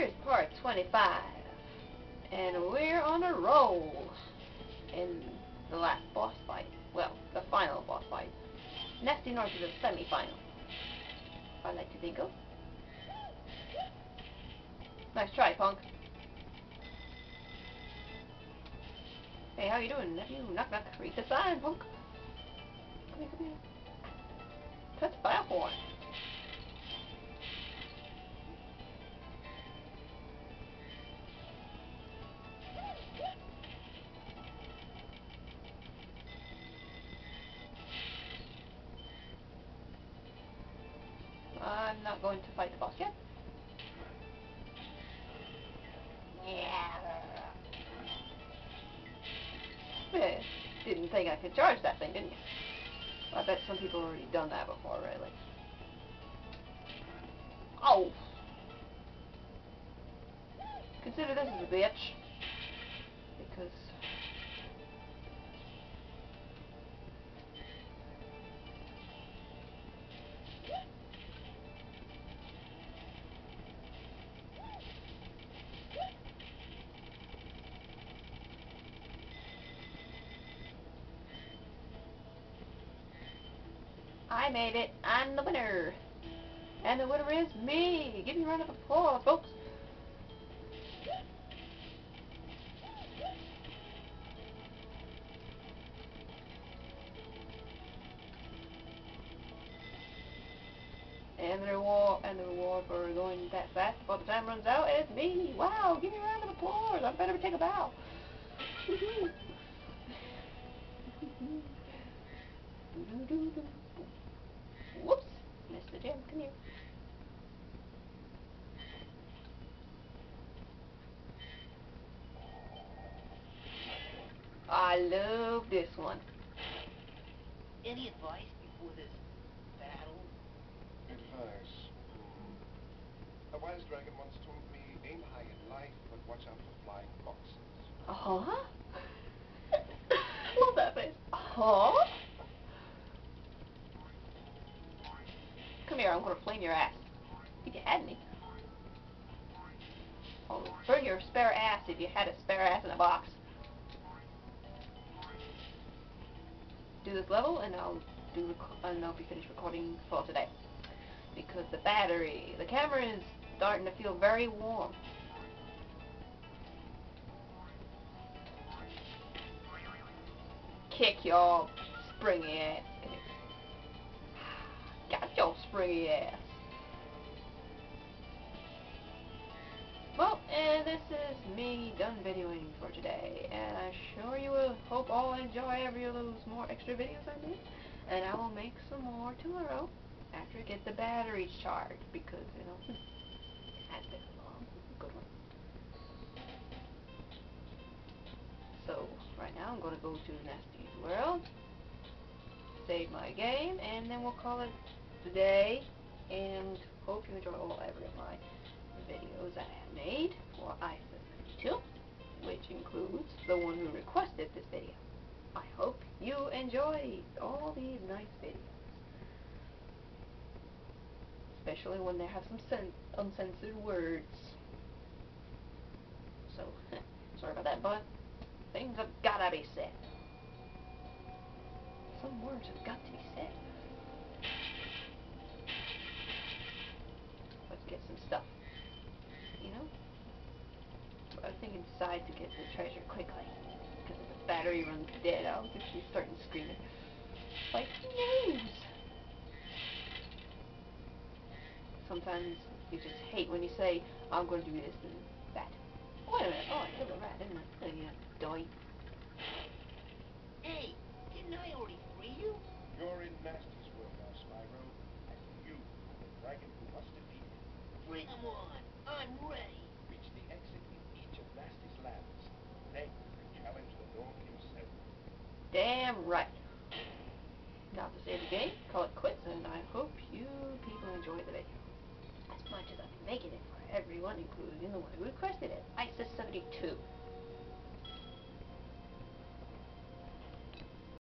here's part 25. And we're on a roll in the last boss fight. Well, the final boss fight. Gnasty Gnorc is a semi-final. I like to think of. Nice try, punk. Hey, how you doing, nephew? Knock knock. Read the sign, punk. Come here, come here. Touch the fire horn. I'm not going to fight the boss yet. Yeah. Eh, didn't think I could charge that thing, didn't you? I bet some people already done that before, really. Oh! Consider this as a bitch. I made it. I'm the winner. And the winner is me. Give me a round of applause, folks. And the reward and the reward for going that fast before the time runs out is me. Wow, give me a round of applause. I better take a bow. I love this one. Any advice before this battle? Advice. Hmm. A wise dragon once told me, aim high in life, but watch out for flying foxes. Uh-huh. Love that face. Uh-huh. Come here, I'm gonna flame your ass. If you had any. I'll burn your spare ass if you had a spare ass in a box. Do this level and I'll do and I'll be finished recording for today. Because the battery, the camera is starting to feel very warm. Kick your springy ass. Got your springy ass. Well, and this is me done videoing for today, and I sure you will hope all enjoy every of those more extra videos I make, and I will make some more tomorrow after I get the batteries charged, because, you know, that's been a long, good one. So, right now I'm going to go to Gnasty's World, save my game, and then we'll call it the day, and hope you enjoy all every of my videos I have made for Isa 92, which includes the one who requested this video. I hope you enjoy all these nice videos. Especially when they have some uncensored words. So, sorry about that, but things have gotta be said. Some words have got to be said. Let's get some stuff. You know? I was thinking decide to get the treasure quickly. Because if the battery runs dead, I'll just be starting screaming. Like, no! Sometimes you just hate when you say, I'm going to do this and that. Oh, wait a minute. Oh, I killed a rat, didn't I? Oh, yeah, die. Hey, didn't I already free you? You're in Gnasty's world now, Spyro, and you are the dragon who must defeat him. Bring 'em on. I'm ready. Reach the exit in each of Gnasty's lands. Then challenge the Lord himself. Damn right. Now to save the game, call it quits, and I hope you people enjoyed the video. As much as I'm making it for everyone, including the one who requested it, Isa72.